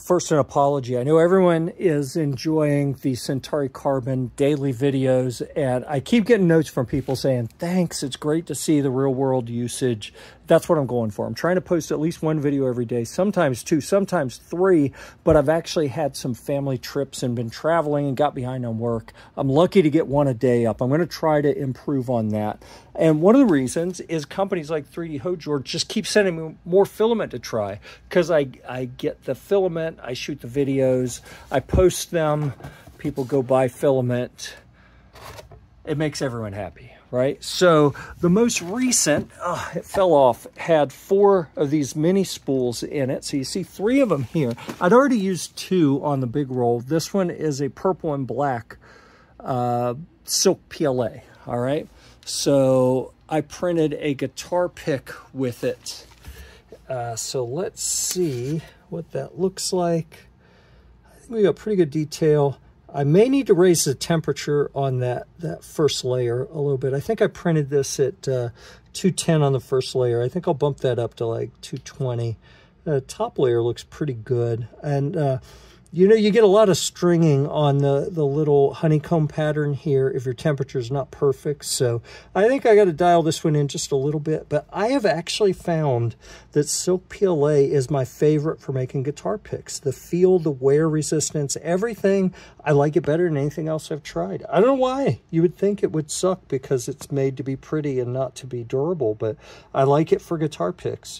First, an apology. I know everyone is enjoying the Centauri Carbon daily videos, and I keep getting notes from people saying, thanks, it's great to see the real world usage. That's what I'm going for. I'm trying to post at least one video every day, sometimes two, sometimes three, but I've actually had some family trips and been traveling and got behind on work. I'm lucky to get one a day up. I'm going to try to improve on that. And one of the reasons is companies like 3D Hojor just keep sending me more filament to try because I, I get the filament, I shoot the videos, I post them, people go buy filament. It makes everyone happy, right? So the most recent, oh, it fell off, had four of these mini spools in it. So you see three of them here. I'd already used two on the big roll. This one is a purple and black uh, silk PLA, all right? So I printed a guitar pick with it. Uh, so let's see what that looks like. I think we got pretty good detail. I may need to raise the temperature on that, that first layer a little bit. I think I printed this at uh, 210 on the first layer. I think I'll bump that up to like 220. The top layer looks pretty good. And uh, you know, you get a lot of stringing on the, the little honeycomb pattern here if your temperature is not perfect. So I think I got to dial this one in just a little bit. But I have actually found that Silk PLA is my favorite for making guitar picks. The feel, the wear resistance, everything, I like it better than anything else I've tried. I don't know why. You would think it would suck because it's made to be pretty and not to be durable, but I like it for guitar picks.